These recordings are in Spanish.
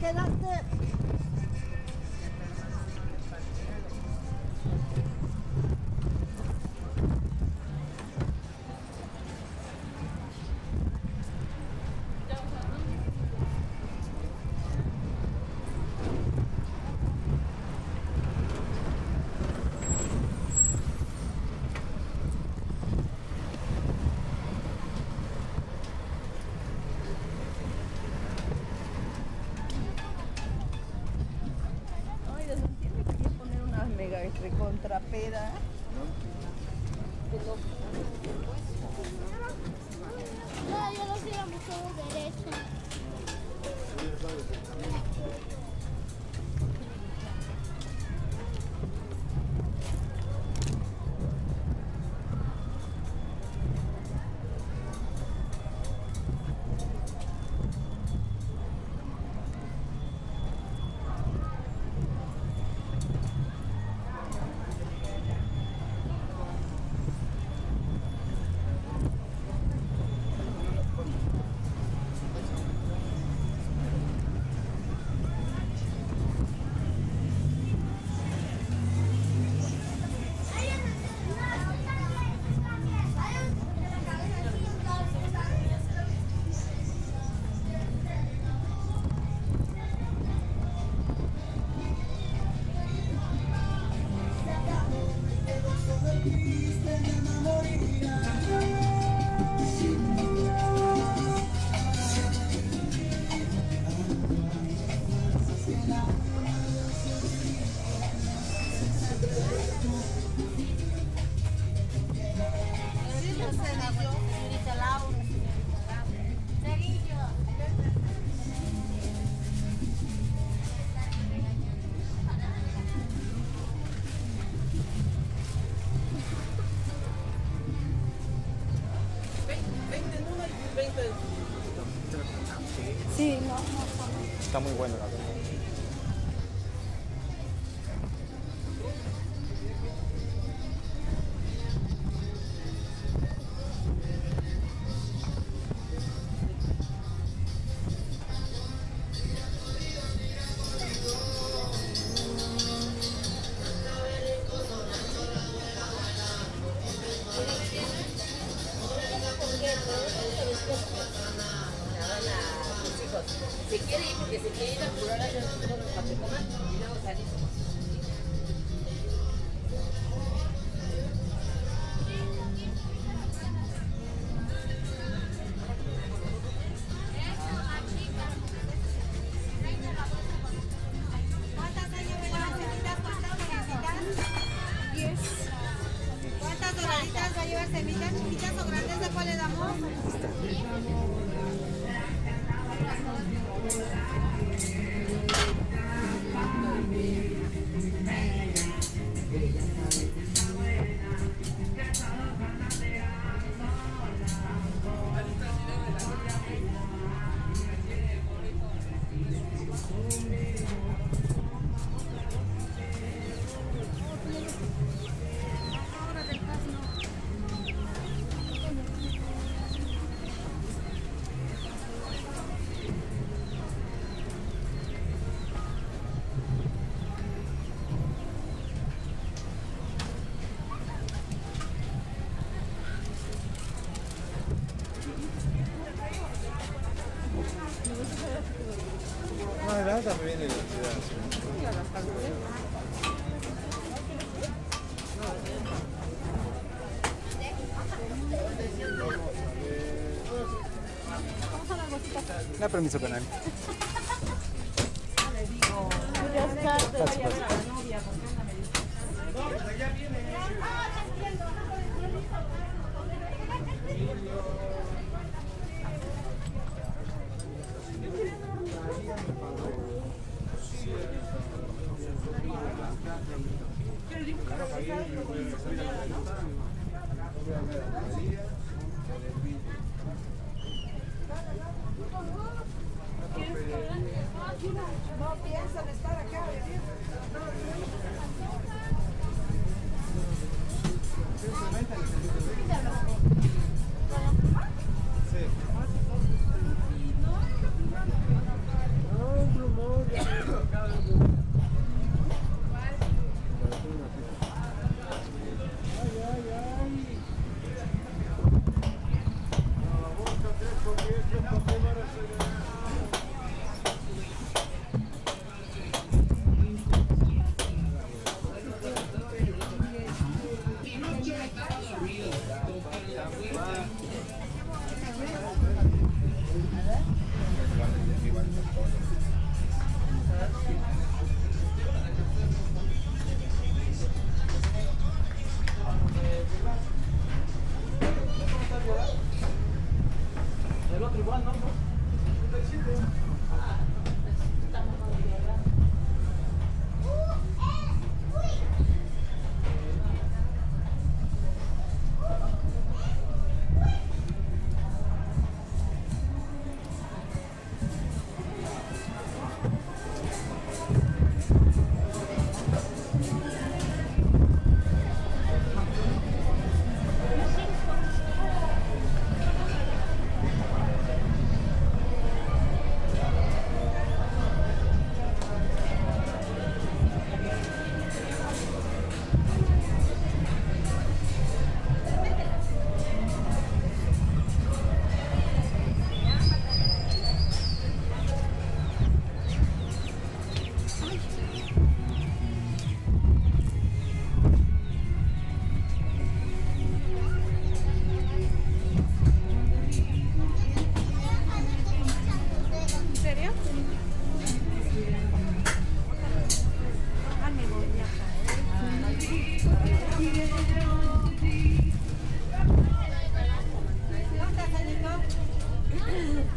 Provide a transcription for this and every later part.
quédate. later. Muy bueno verdad. Se quiere ir a curar a los para que coman y luego salimos. Permiso canal. Pase, pase. no Thank you.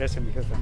Gracias, mi jefa.